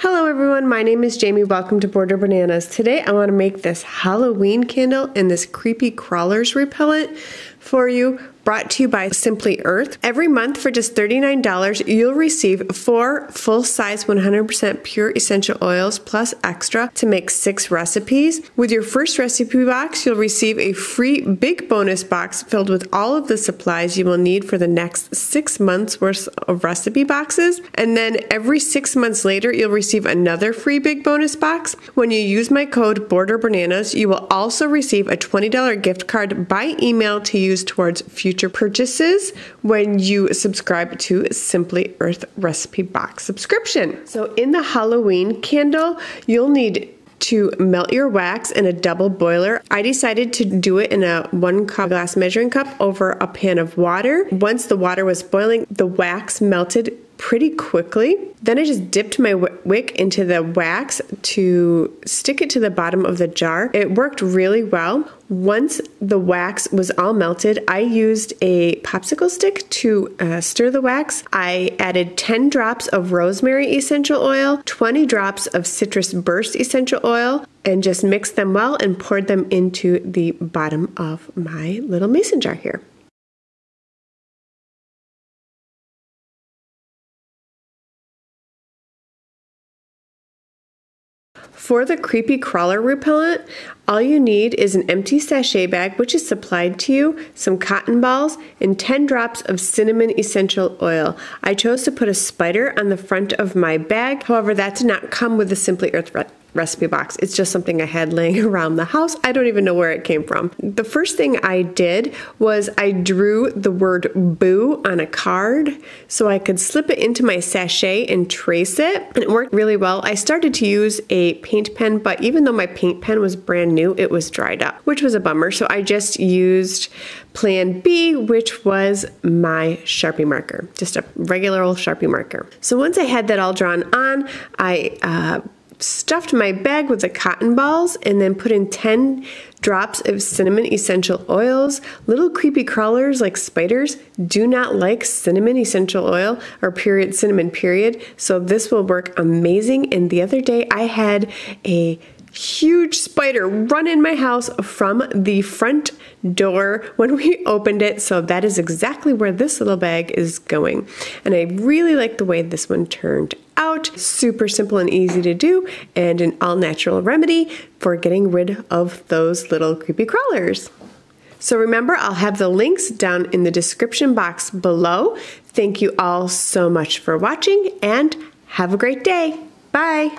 Hello everyone, my name is Jamie. Welcome to Bored or Bananas. Today I want to make this Halloween candle and this creepy crawlers repellent for you brought to you by Simply Earth. Every month for just $39, you'll receive four full-size 100% pure essential oils plus extra to make six recipes. With your first recipe box, you'll receive a free big bonus box filled with all of the supplies you will need for the next six months worth of recipe boxes. And then every six months later, you'll receive another free big bonus box. When you use my code Bored or Bananas, you will also receive a $20 gift card by email to use towards future future purchases when you subscribe to Simply Earth Recipe Box subscription. So, in the Halloween candle, you'll need to melt your wax in a double boiler. I decided to do it in a one cup glass measuring cup over a pan of water. Once the water was boiling, the wax melted pretty quickly. Then I just dipped my wick into the wax to stick it to the bottom of the jar. It worked really well. Once the wax was all melted, I used a popsicle stick to uh, stir the wax. I added 10 drops of rosemary essential oil, 20 drops of citrus burst essential oil, and just mixed them well and poured them into the bottom of my little mason jar here. For the creepy crawler repellent, all you need is an empty sachet bag, which is supplied to you, some cotton balls, and 10 drops of cinnamon essential oil. I chose to put a spider on the front of my bag. However, that did not come with the Simply Earth recipe box. It's just something I had laying around the house. I don't even know where it came from. The first thing I did was I drew the word boo on a card so I could slip it into my sachet and trace it. And it worked really well. I started to use a paint pen, but even though my paint pen was brand new, it was dried up, which was a bummer. So I just used plan B, which was my Sharpie marker, just a regular old Sharpie marker. So once I had that all drawn on, I uh, stuffed my bag with the cotton balls and then put in 10 drops of cinnamon essential oils. Little creepy crawlers like spiders do not like cinnamon essential oil or period cinnamon period. So this will work amazing. And the other day I had a huge spider run in my house from the front door when we opened it. So that is exactly where this little bag is going. And I really like the way this one turned out. Super simple and easy to do and an all natural remedy for getting rid of those little creepy crawlers. So remember, I'll have the links down in the description box below. Thank you all so much for watching and have a great day. Bye.